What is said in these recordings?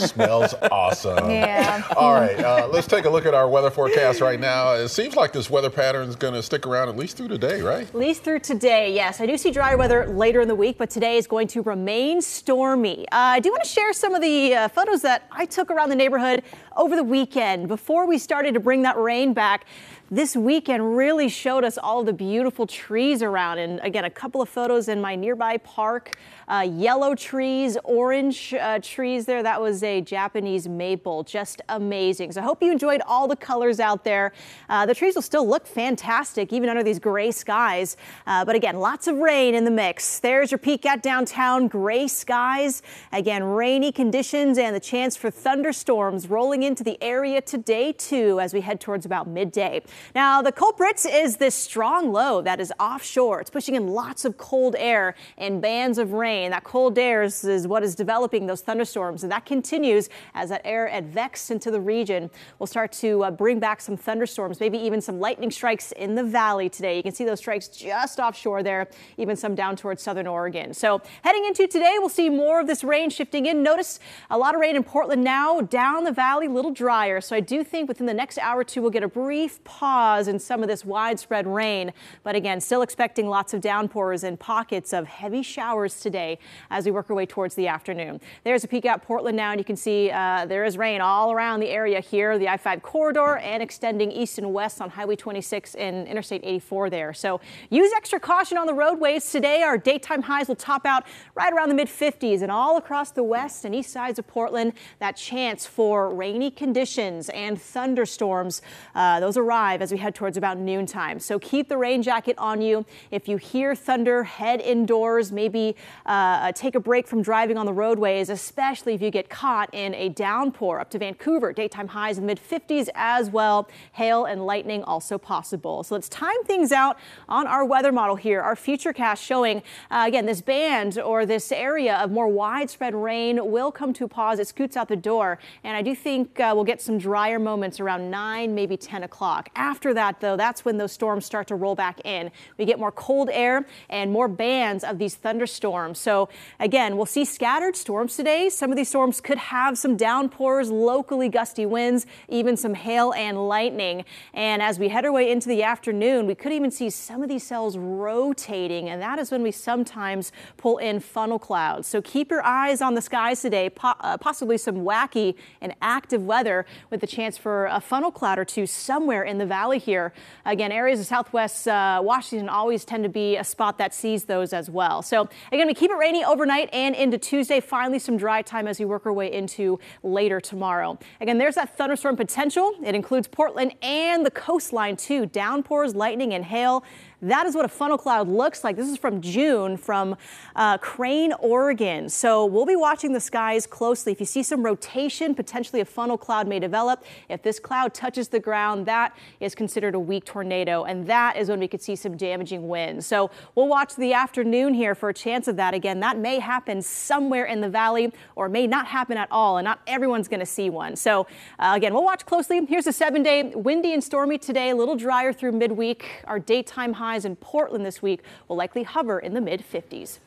go. Smells awesome. Yeah. All right, uh, let's take a look at our weather forecast right now. It seems like this weather pattern is going to stick around at least through today, right? At least through today, yes. I do see dry weather later in the week, but today is going to remain stormy. Uh, I do want to share some of the uh, photos that I took around the neighborhood over the weekend before we started to bring that rain back this weekend really showed us all the beautiful trees around. And again, a couple of photos in my nearby park. Uh, yellow trees, orange uh, trees there. That was a Japanese maple. Just amazing. So I hope you enjoyed all the colors out there. Uh, the trees will still look fantastic even under these gray skies. Uh, but again, lots of rain in the mix. There's your peek at downtown. Gray skies. Again, rainy conditions and the chance for thunderstorms rolling into the area today too as we head towards about midday. Now, the culprit is this strong low that is offshore. It's pushing in lots of cold air and bands of rain. That cold air is, is what is developing those thunderstorms, and that continues as that air advects into the region. We'll start to uh, bring back some thunderstorms, maybe even some lightning strikes in the valley today. You can see those strikes just offshore there, even some down towards southern Oregon. So heading into today, we'll see more of this rain shifting in. Notice a lot of rain in Portland now, down the valley, a little drier. So I do think within the next hour or two, we'll get a brief pause pause in some of this widespread rain. But again, still expecting lots of downpours and pockets of heavy showers today as we work our way towards the afternoon. There's a peek out Portland now, and you can see uh, there is rain all around the area here, the I-5 corridor and extending east and west on Highway 26 and Interstate 84 there. So use extra caution on the roadways today. Our daytime highs will top out right around the mid 50s and all across the west and east sides of Portland. That chance for rainy conditions and thunderstorms. Uh, those arrive as we head towards about noontime. So keep the rain jacket on you. If you hear thunder, head indoors. Maybe uh, take a break from driving on the roadways, especially if you get caught in a downpour up to Vancouver. Daytime highs in the mid 50s as well. Hail and lightning also possible. So let's time things out on our weather model here. Our futurecast showing uh, again this band or this area of more widespread rain will come to a pause. It scoots out the door, and I do think uh, we'll get some drier moments around 9, maybe 10 o'clock. After that, though, that's when those storms start to roll back in. We get more cold air and more bands of these thunderstorms. So again, we'll see scattered storms today. Some of these storms could have some downpours, locally gusty winds, even some hail and lightning. And as we head our way into the afternoon, we could even see some of these cells rotating, and that is when we sometimes pull in funnel clouds. So keep your eyes on the skies today, po uh, possibly some wacky and active weather with a chance for a funnel cloud or two somewhere in the valley here. Again, areas of southwest uh, Washington always tend to be a spot that sees those as well. So again, we keep it rainy overnight and into Tuesday. Finally, some dry time as we work our way into later tomorrow. Again, there's that thunderstorm potential. It includes Portland and the coastline too. Downpours, lightning and hail. That is what a funnel cloud looks like. This is from June from uh, Crane, Oregon. So we'll be watching the skies closely. If you see some rotation, potentially a funnel cloud may develop. If this cloud touches the ground, that is considered a weak tornado, and that is when we could see some damaging winds. So we'll watch the afternoon here for a chance of that. Again, that may happen somewhere in the valley or may not happen at all, and not everyone's going to see one. So uh, again, we'll watch closely. Here's a seven-day windy and stormy today, a little drier through midweek. Our daytime high highs in Portland this week will likely hover in the mid 50s.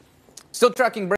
Still tracking.